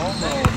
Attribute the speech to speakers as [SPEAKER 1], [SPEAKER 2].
[SPEAKER 1] Almost.